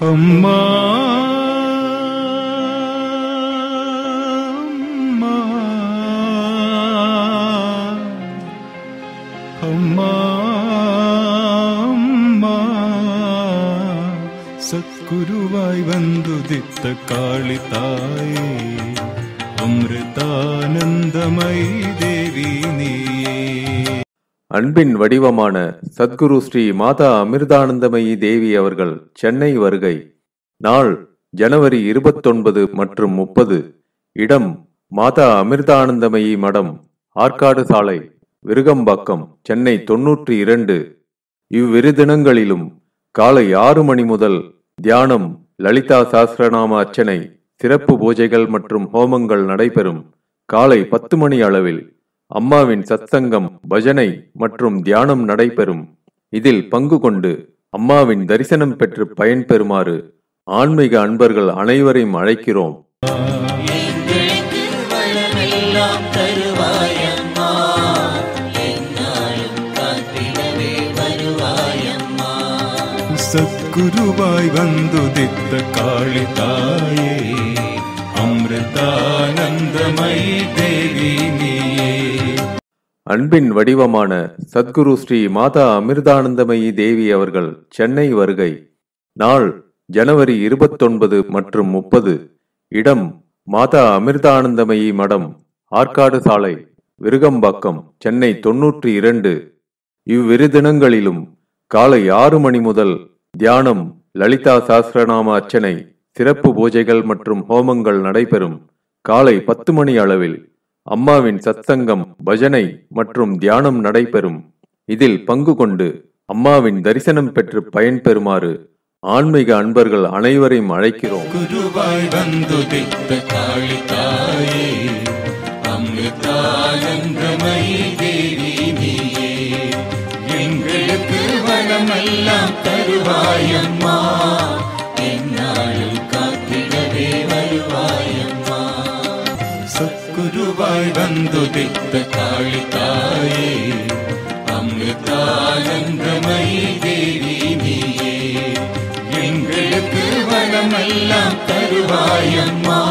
அம்மா அம்மா அம்மா அம்மா சத்குருவாய் வந்துதித்த காளி அன்பின் வடிவமான சத்குரு ஸ்ரீ மாதா அமிர்தானந்தமயி தேவி அவர்கள் சென்னை வருகை. நாள் ஜனவரி இருபத்தொன்பது மற்றும் முப்பது. இடம் மாதா அமிர்தானந்தமயி மடம் ஆற்காடு சாலை விருகம்பாக்கம் சென்னை தொன்னூற்றி இரண்டு. இவ்விரு தினங்களிலும் காலை ஆறு மணி முதல் தியானம் லலிதா சாஸ்திரநாம அர்ச்சனை சிறப்பு பூஜைகள் மற்றும் ஹோமங்கள் நடைபெறும். காலை பத்து மணி அளவில் அம்மாவின் சத்சங்கம் பஜனை மற்றும் தியானம் நடைபெறும். இதில் பங்கு கொண்டு அம்மாவின் தரிசனம் பெற்று பயன்பெறுமாறு ஆன்மீக அன்பர்கள் அனைவரையும் அழைக்கிறோம். எங்களுக்கு சத்குருவாய் வந்துதித்த காளி தாயே அமிர்தானந்தமை தேவி நீயே. அன்பின் வடிவமான சத்குரு ஸ்ரீ மாதா அமிர்தானந்தமயி தேவி அவர்கள் சென்னை வருகை. நாள் ஜனவரி இருபத்தொன்பது மற்றும் முப்பது. இடம் மாதா அமிர்தானந்தமயி மடம் ஆற்காடு சாலை விருகம்பாக்கம் சென்னை தொன்னூற்றி இரண்டு. இவ்விருதினங்களிலும் காலை ஆறு மணி முதல் தியானம் லலிதா சாஸ்திரநாம அர்ச்சனை சிறப்பு பூஜைகள் மற்றும் ஹோமங்கள் நடைபெறும். காலை பத்து மணி அளவில் அம்மாவின் சத்தங்கம் பஜனை மற்றும் தியானம் நடைபெறும். இதில் பங்கு கொண்டு அம்மாவின் தரிசனம் பெற்று பயன்பெறுமாறு ஆன்மீக அன்பர்கள் அனைவரையும் அழைக்கிறோம். குருவாய் வந்து அமிர்தானந்தமயி தேவி நீயே. எங்களுக்கு வளமெல்லாம் தருவாயம்மா. சத்குருவாய் வந்துதித்த காளி தாயே அமிர்தானந்தமயி தேவி நீயே எங்களுக்கு வளமெல்லாம் தருவாயம்மா